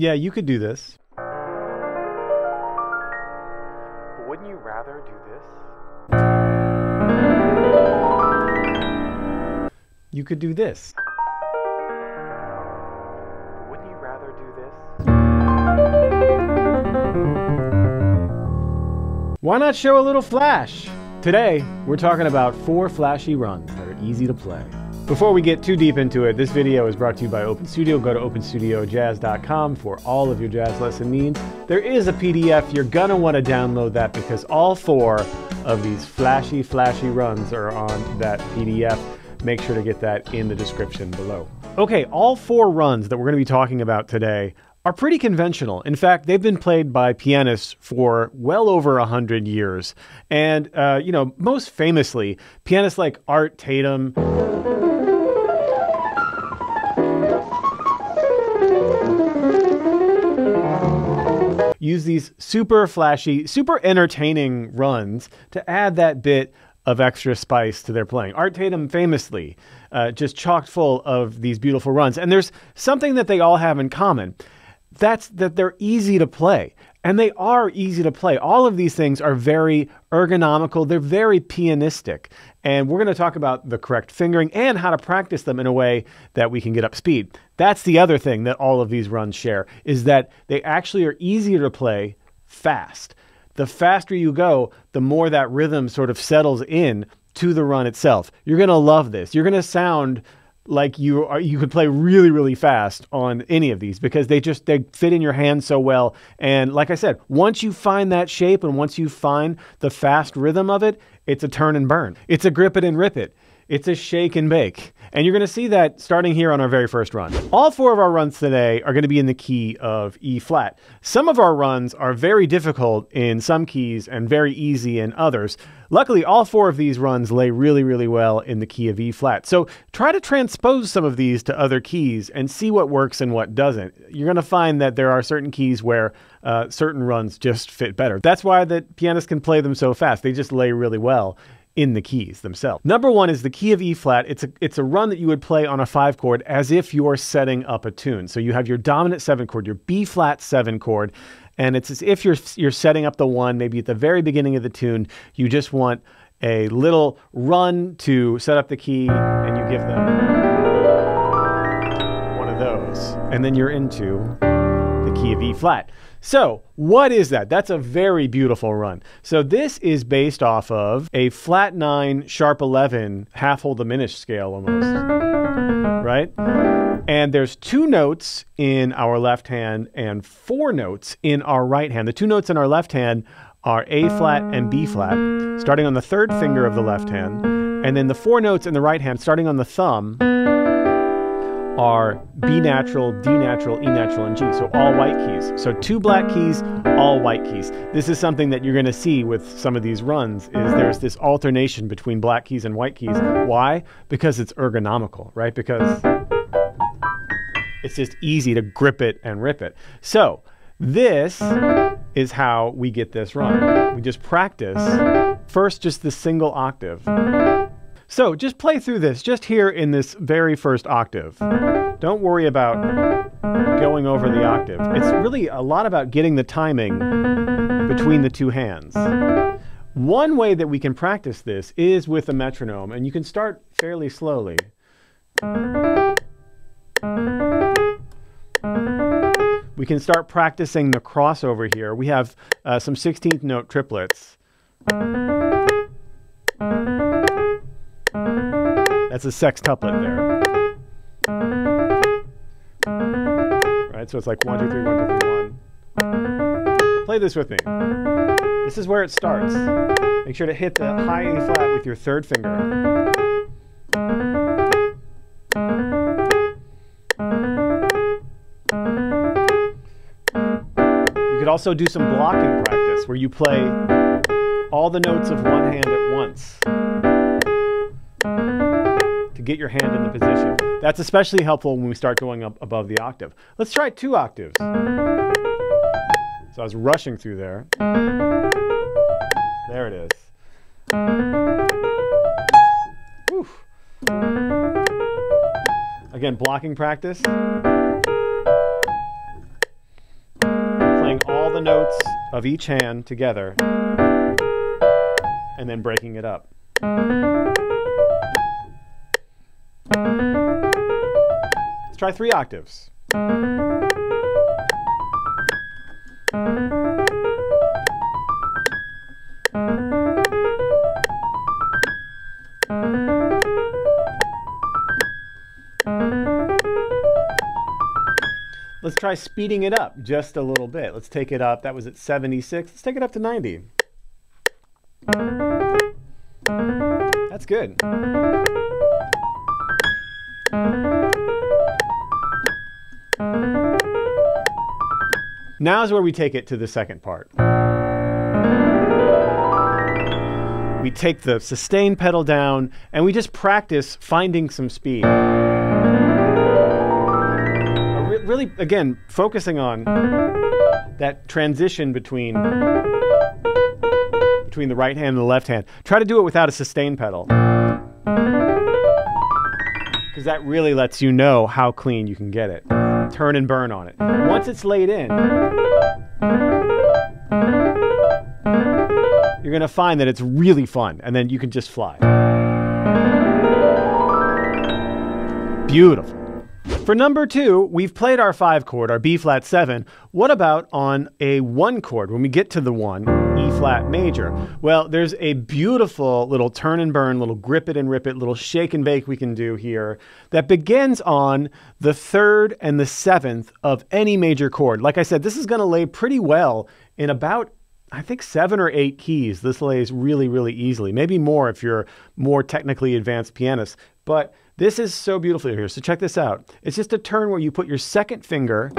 Yeah, you could do this. But wouldn't you rather do this? You could do this. But wouldn't you rather do this? Why not show a little flash? Today, we're talking about four flashy runs that are easy to play. Before we get too deep into it, this video is brought to you by Open Studio. Go to openstudiojazz.com for all of your jazz lesson needs. There is a PDF. You're gonna want to download that because all four of these flashy, flashy runs are on that PDF. Make sure to get that in the description below. Okay, all four runs that we're going to be talking about today are pretty conventional. In fact, they've been played by pianists for well over a hundred years. And, uh, you know, most famously, pianists like Art Tatum. Use these super flashy, super entertaining runs to add that bit of extra spice to their playing. Art Tatum famously uh, just chocked full of these beautiful runs. And there's something that they all have in common that's that they're easy to play. And they are easy to play. All of these things are very ergonomical, they're very pianistic. And we're going to talk about the correct fingering and how to practice them in a way that we can get up speed. That's the other thing that all of these runs share is that they actually are easier to play fast. The faster you go, the more that rhythm sort of settles in to the run itself. You're going to love this. You're going to sound like you are you could play really really fast on any of these because they just they fit in your hand so well. And like i said once you find that shape and once you find the fast rhythm of it it's a turn and burn. It's a grip it and rip it it's a shake and bake. And you're going to see that starting here on our very first run. All four of our runs today are going to be in the key of E flat. Some of our runs are very difficult in some keys and very easy in others. Luckily, all four of these runs lay really, really well in the key of E flat. So try to transpose some of these to other keys and see what works and what doesn't. You're going to find that there are certain keys where uh, certain runs just fit better. That's why that pianists can play them so fast. They just lay really well in the keys themselves. Number one is the key of E flat. It's a, it's a run that you would play on a five chord as if you're setting up a tune. So you have your dominant seven chord, your B flat seven chord, and it's as if you're, you're setting up the one, maybe at the very beginning of the tune, you just want a little run to set up the key and you give them one of those. And then you're into the key of E flat. So, what is that? That's a very beautiful run. So, this is based off of a flat 9, sharp 11, half whole diminished scale almost. Right? And there's two notes in our left hand and four notes in our right hand. The two notes in our left hand are A flat and B flat, starting on the third finger of the left hand. And then the four notes in the right hand, starting on the thumb, are B natural, D natural, E natural, and G. So all white keys. So two black keys, all white keys. This is something that you're going to see with some of these runs is there's this alternation between black keys and white keys. Why? Because it's ergonomical, right? Because it's just easy to grip it and rip it. So this is how we get this run. We just practice first just the single octave. So just play through this, just here in this very first octave. Don't worry about going over the octave. It's really a lot about getting the timing between the two hands. One way that we can practice this is with a metronome, and you can start fairly slowly. We can start practicing the crossover here. We have uh, some 16th note triplets. That's a sextuplet there. Right, so it's like one, two, three, one, two, three, one. Play this with me. This is where it starts. Make sure to hit the high A flat with your third finger. You could also do some blocking practice where you play all the notes of one hand at once get your hand in the mm. position. That's especially helpful when we start going up above the octave. Let's try two octaves. So I was rushing through there. There it is. Oof. Again, blocking practice. Playing all the notes of each hand together and then breaking it up. Try three octaves. Let's try speeding it up just a little bit. Let's take it up. That was at 76. Let's take it up to 90. That's good. Now is where we take it to the second part. We take the sustain pedal down and we just practice finding some speed. Re- Really, again, focusing on that transition between between the right hand and the left hand. Try to do it without a sustain pedal. Because that really lets you know how clean you can get it. Turn and burn on it. Once it's laid in, you're going to find that it's really fun, and then you can just fly. Beautiful. For number two, we've played our five chord, our B flat seven. What about on a one chord when we get to the one, E flat major? Well, there's a beautiful little turn and burn, little grip it and rip it, little shake and bake we can do here that begins on the third and the seventh of any major chord. Like I said, this is going to lay pretty well in about I think seven or eight keys. This lays really, really easily. Maybe more if you're more technically advanced pianist. But this is so beautiful here. So check this out. It's just a turn where you put your second finger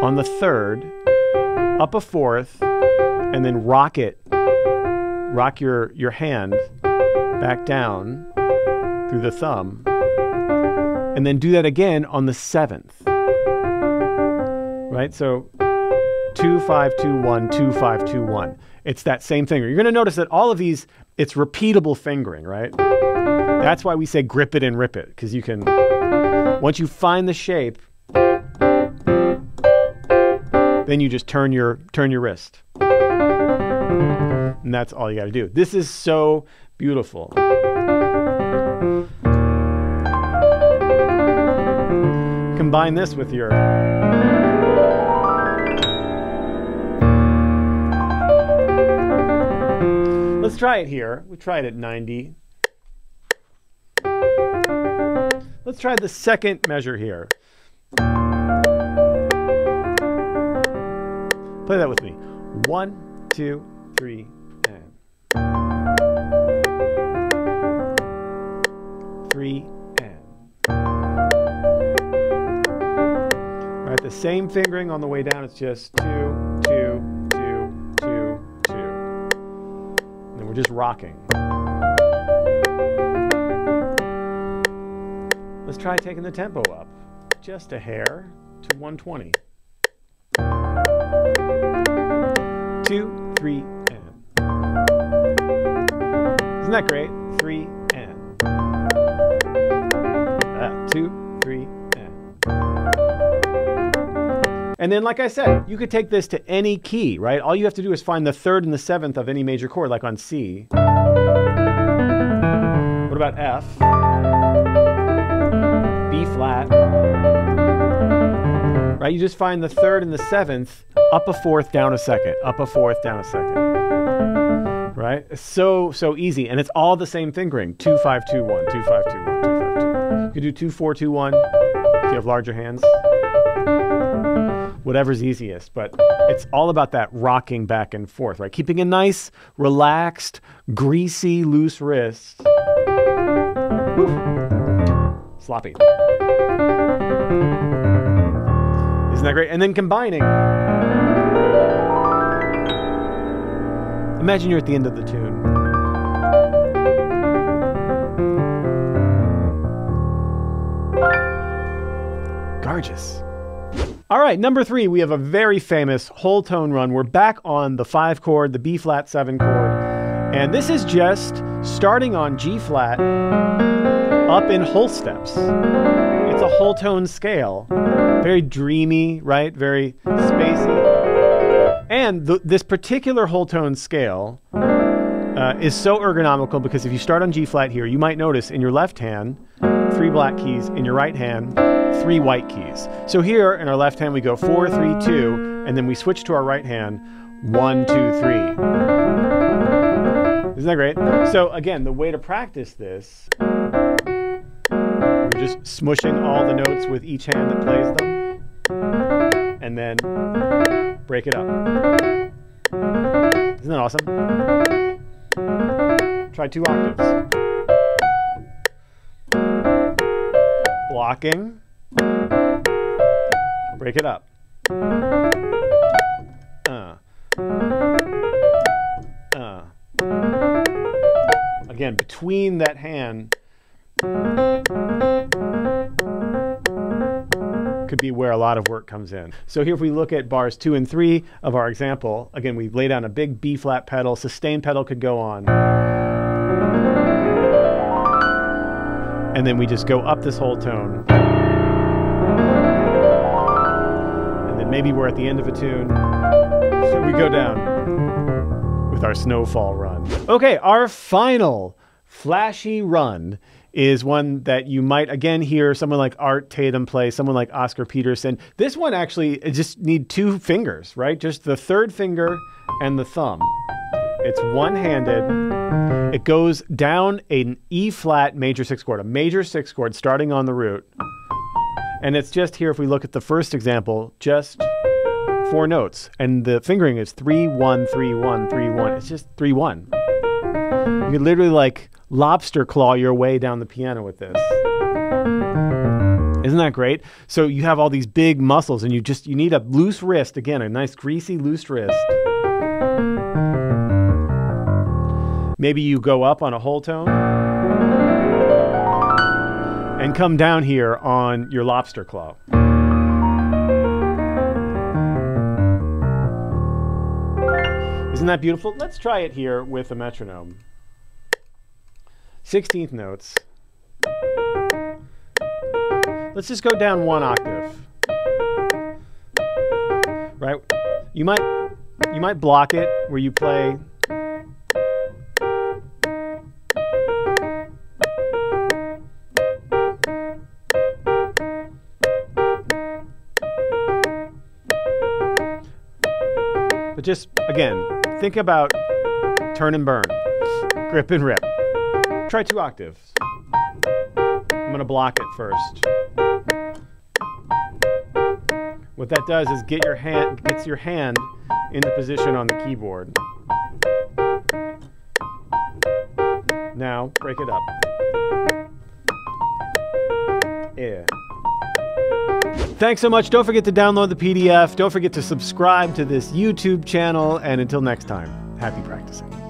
on the third, up a fourth, and then rock it. Rock your, your hand back down through the thumb. And then do that again on the seventh. Right? So two five two one two five two one. It's that same finger. You're going to notice that all of these, it's repeatable fingering, right? That's why we say grip it and rip it because you can. Once you find the shape, then you just turn your turn your wrist, and that's all you got to do. This is so beautiful. Combine this with your Let's try it here. We tried at 90. Let's try the second measure here. Play that with me. One, two, three, and. Three, and. All right, the same fingering on the way down. It's just two, two, two, two, two. And then we're just rocking. Let's try taking the tempo up just a hair to 120. Two, three, and. Isn't that great? Three, and. Uh, two, three, and. And then, like I said, you could take this to any key, right? All you have to do is find the third and the seventh of any major chord, like on C. What about F? B flat. Right? You just find the third and the seventh, up a fourth, down a second, up a fourth, down a second. Right? So, so easy. And it's all the same fingering. Two, five, two, one, two, five, two, one, two, five, two, one. You can do two, four, two, one if you have larger hands. Whatever's easiest. But it's all about that rocking back and forth, right? Keeping a nice, relaxed, greasy, loose wrist. Sloppy. Isn't that great? And then combining. Imagine you're at the end of the tune. Gorgeous. All right, number three, we have a very famous whole tone run. We're back on the five chord, the B flat seven chord. And this is just starting on G flat up in whole steps. It's a whole tone scale. Very dreamy, right? Very spacey. And th- this particular whole tone scale uh, is so ergonomical because if you start on G flat here, you might notice in your left hand, three black keys, in your right hand, three white keys. So here in our left hand, we go four, three, two, and then we switch to our right hand, one, two, three. Isn't that great? So again, the way to practice this, just smushing all the notes with each hand that plays them, and then break it up. Isn't that awesome? Try two octaves. Blocking. Break it up. Uh. Uh. Again, between that hand could be where a lot of work comes in. So here if we look at bars two and three of our example, again, we lay down a big B flat pedal, sustain pedal could go on. And then we just go up this whole tone. And then maybe we're at the end of a tune. So we go down with our snowfall run. Okay, our final flashy run is one that you might again hear someone like Art Tatum play, someone like Oscar Peterson. This one actually just need two fingers, right? Just the third finger and the thumb. It's one-handed. It goes down an E flat major six chord, a major six chord starting on the root. And it's just here if we look at the first example, just four notes. And the fingering is three, one, three, one, three, one. It's just three, one. Mm-hmm. You could literally like lobster claw your way down the piano with this. Isn't that great? So you have all these big muscles and you just you need a loose wrist again, a nice greasy loose wrist. Maybe you go up on a whole tone and come down here on your lobster claw. Isn't that beautiful? Let's try it here with a metronome. 16th notes. Let's just go down one octave. Right? You might you might block it where you play But just again, think about turn and burn, grip and rip. Try two octaves. I'm going to block it first. What that does is get your hand gets your hand in the position on the keyboard. Now break it up. Yeah. Thanks so much. Don't forget to download the PDF. Don't forget to subscribe to this YouTube channel. And until next time, happy practicing.